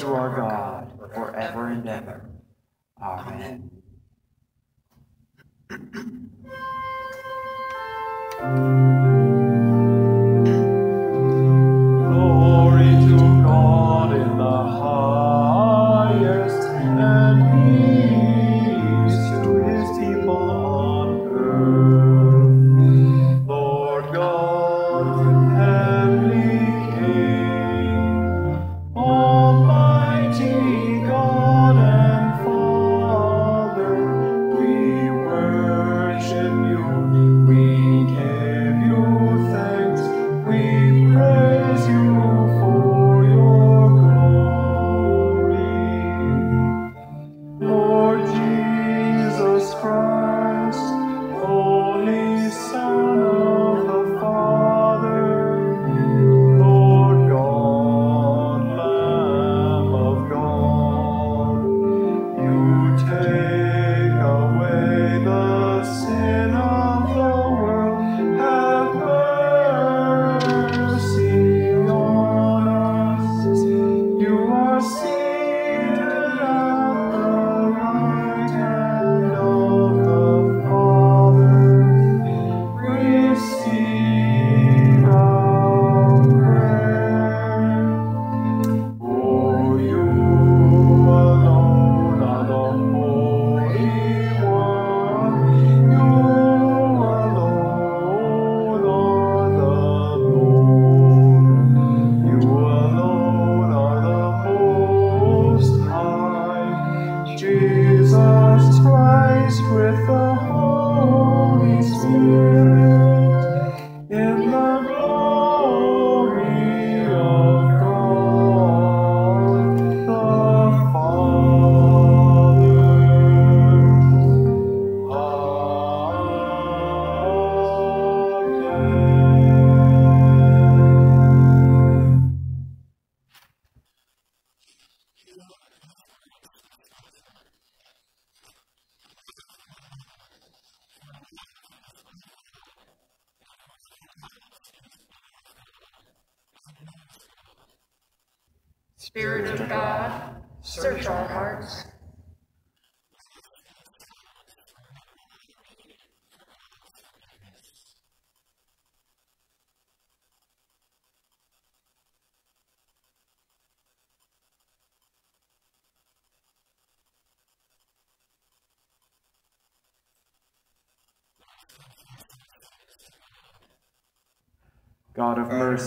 To our God forever and ever. Amen.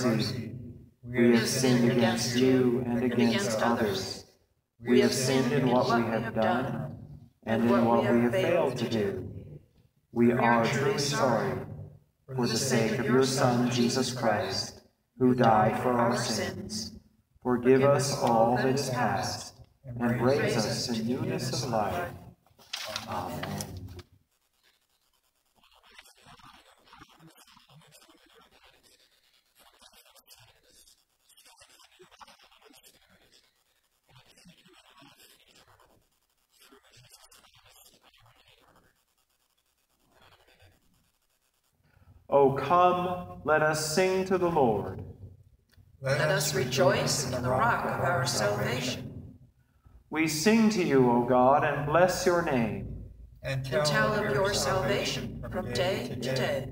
Mercy, we have sinned against you and against others. We have sinned in what we have done and in what we have failed to do. We are truly sorry for the sake of your Son, Jesus Christ, who died for our sins. Forgive us all that is past and raise us to newness of life. Amen. O come, let us sing to the Lord. Let us rejoice in the rock of our salvation, We sing to you, O God, and bless your name. and and tell of your salvation from day to day.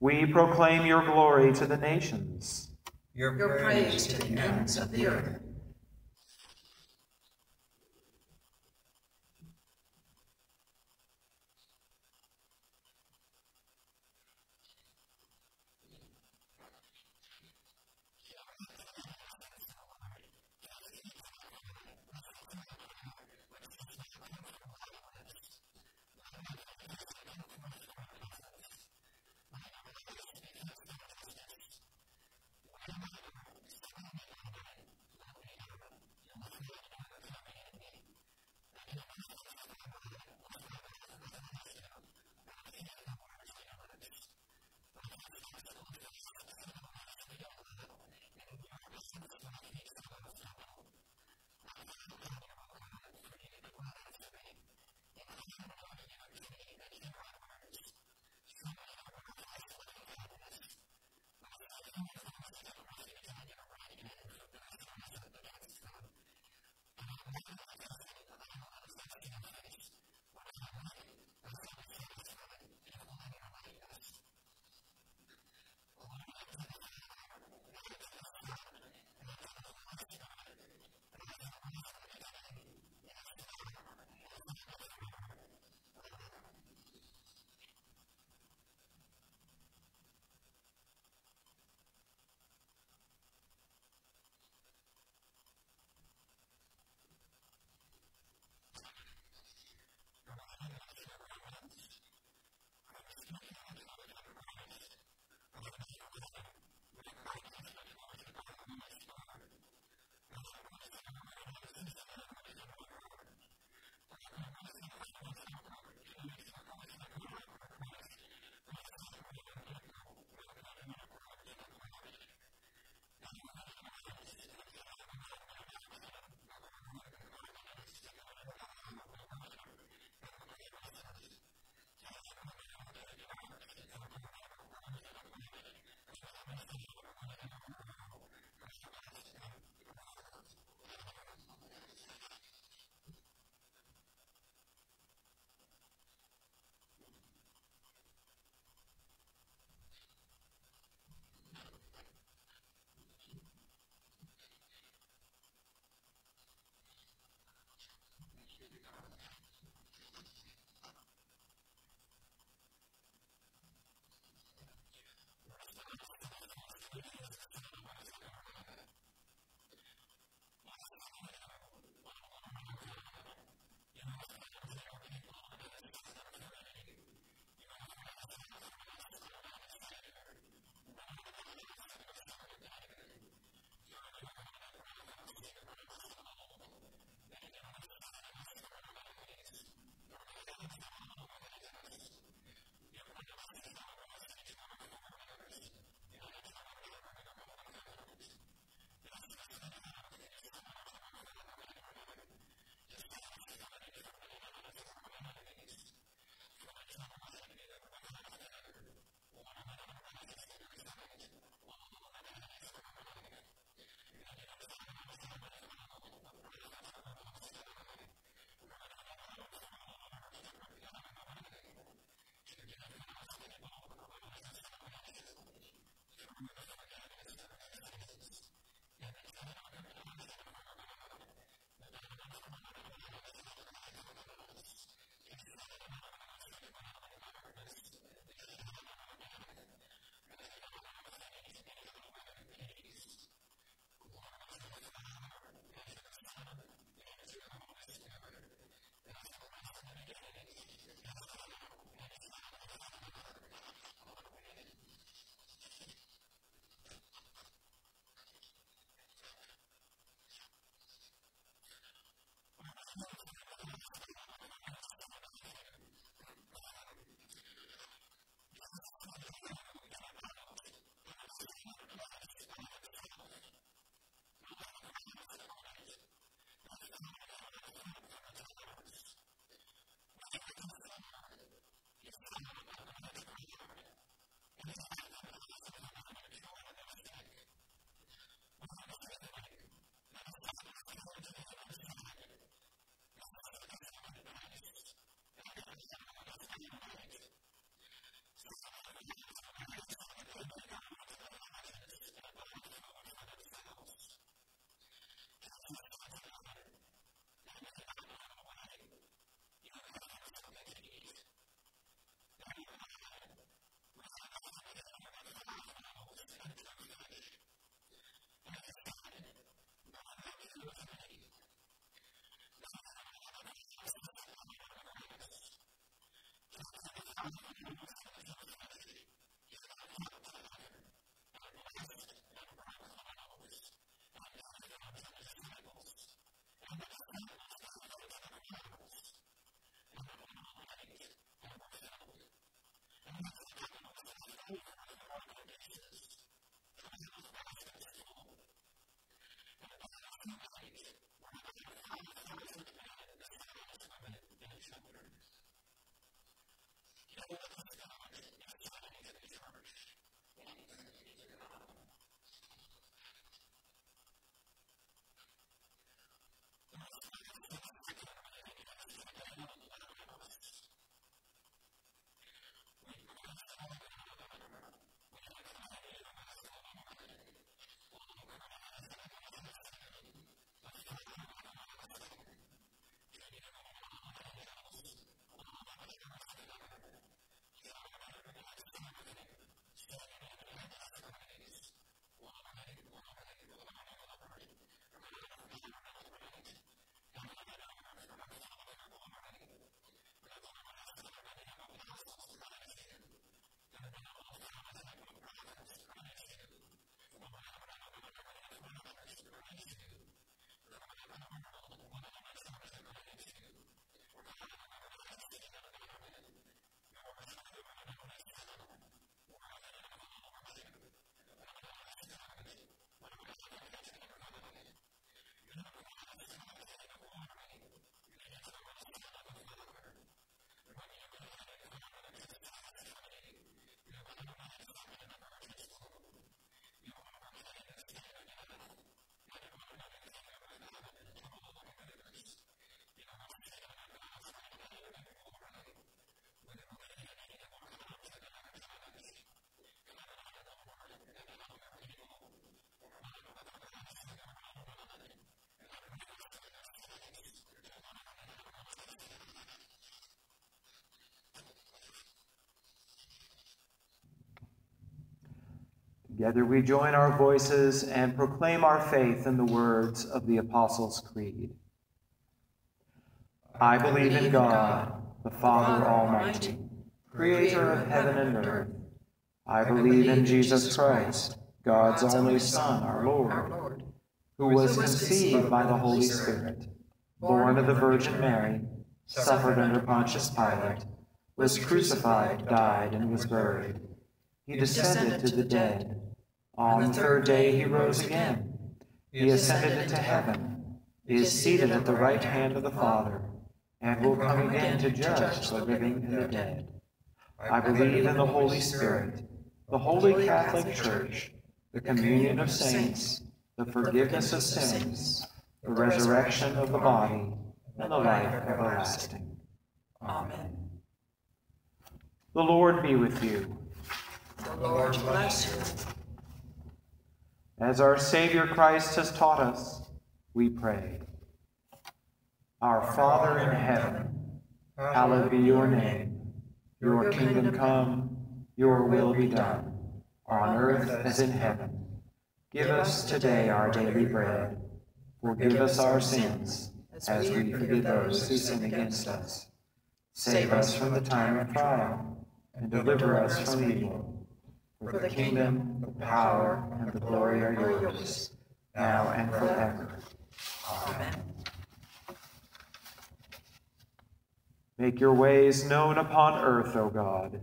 We proclaim your glory to the nations. Your Your praise to the ends of the earth. Together we join our voices and proclaim our faith in the words of the Apostles' Creed. I believe in God, the Father Almighty, creator of heaven and earth. I believe in Jesus Christ, God's only Son, our Lord, who was conceived by the Holy Spirit, born of the Virgin Mary, suffered under Pontius Pilate, was crucified, died, and was buried. He descended to the dead. On the third day he rose again. He ascended into heaven. He is seated at the right hand of the Father, and will come again to judge the living and the dead. I believe in the Holy Spirit, the Holy Catholic Church, the communion of saints, the forgiveness of sins, the resurrection of the body, and the life everlasting. Amen. The Lord be with you. The Lord bless you. As our Savior Christ has taught us, we pray. Our Father in heaven, hallowed be your name. Your kingdom come, your will be done, on earth as in heaven. Give us today our daily bread. Forgive us our sins, as we forgive those who sin against us. Save us from the time of trial, and deliver us from evil. For the kingdom, the power, and the glory are yours, now and forever. Amen. Make your ways known upon earth, O God.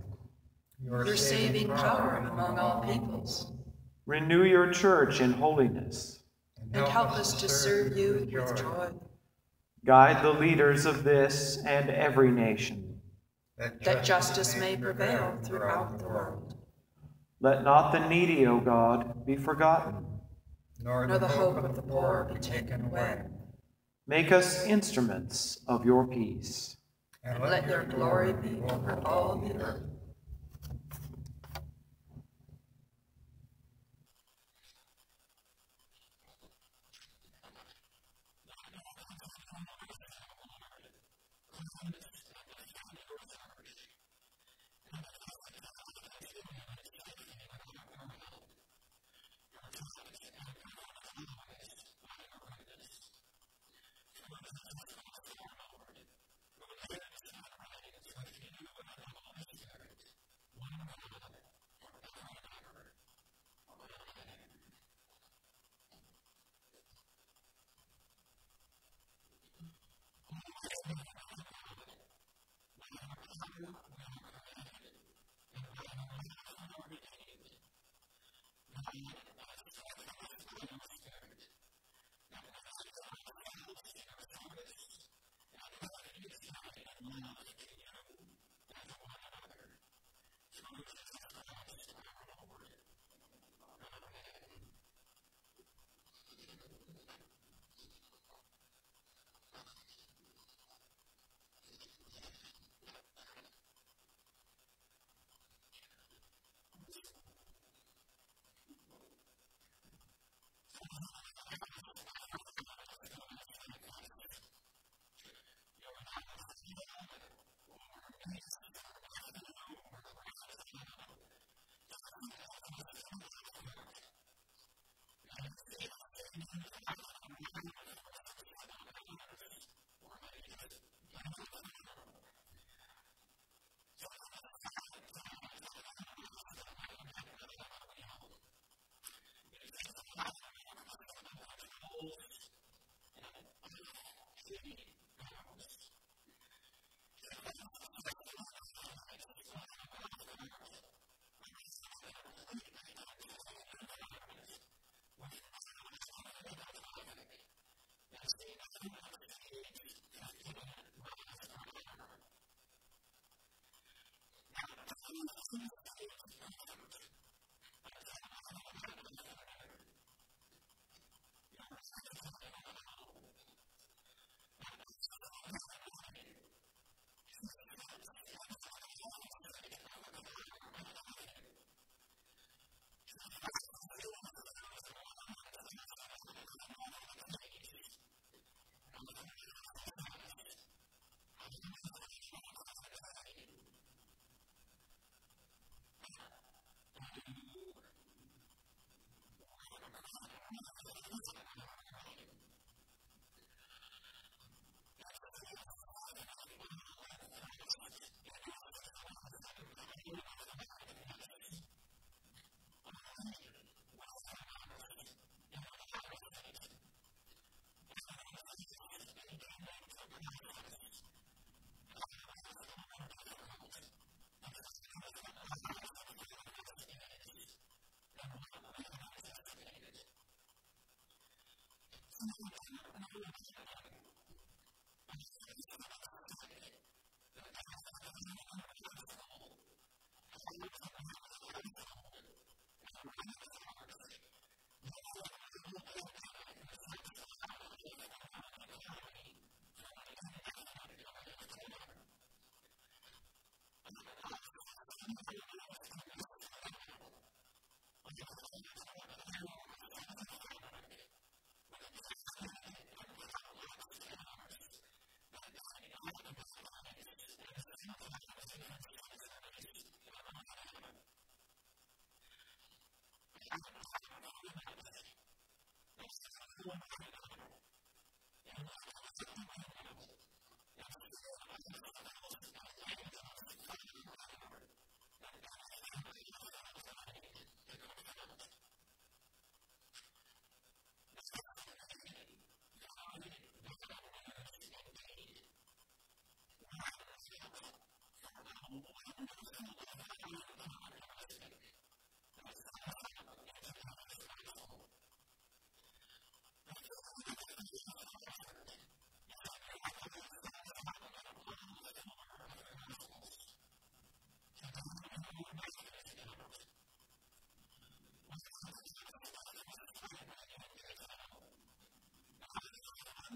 Your saving power among all peoples, Renew your church in holiness. and help us to serve you with joy, Guide the leaders of this and every nation. that justice may prevail throughout the world, Let not the needy, O God, be forgotten. nor the hope of the poor be taken away. Make us instruments of your peace. And let your glory be over all the earth. souls Thank you. Oh,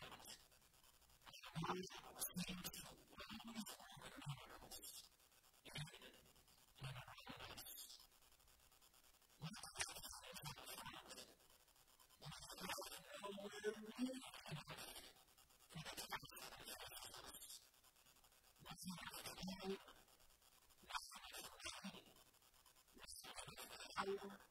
Yes.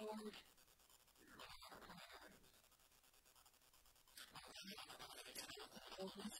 Lord, you're our God.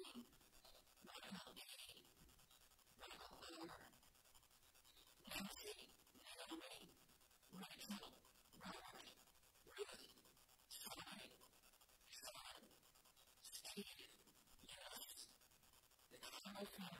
being Michael Day, Michael Loomer, Nancy, Naomi, Rachel, Robert, Ruth, Sai, Sean, Steve, yes, the Colorado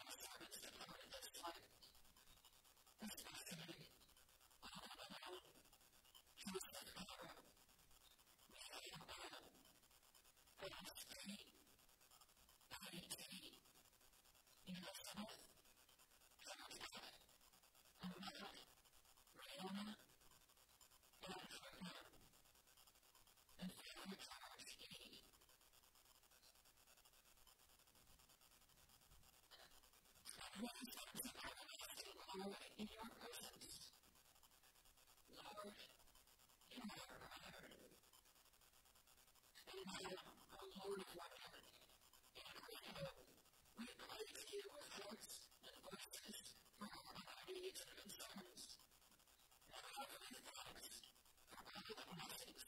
are in your presence. Lord, you are our and you are Lord of wonder. In Credo, we praise you with thoughts and voices for our needs and concerns. And offer you thanks for all the blessings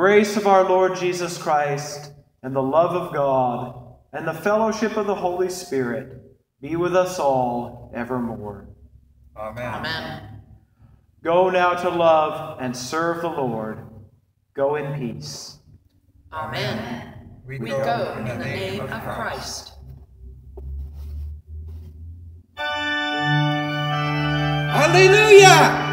grace of our Lord Jesus Christ, and the love of God, and the fellowship of the Holy Spirit be with us all evermore. Amen. Amen. Go now to love and serve the Lord. Go in peace. Amen. We go in the name of Christ. Hallelujah!